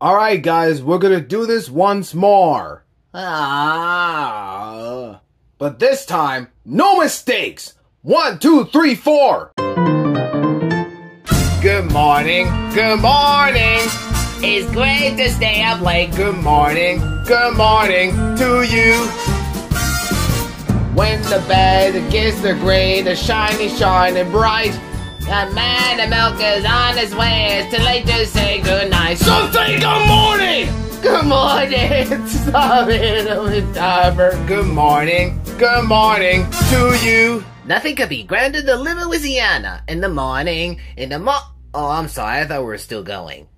Alright, guys, we're gonna do this once more. Ah. But this time, no mistakes! One, two, three, four! Good morning, good morning! It's great to stay up late. Good morning, good morning to you! When the bed gets the gray, the shiny, shining bright. The man of milk is on his way. It's too late to say goodnight. So say good morning! Good morning. Stop it. I'm in timer. Good morning, good morning to you! Nothing could be grander than Louisiana in the morning. In the mo. Oh, I'm sorry. I thought we were still going.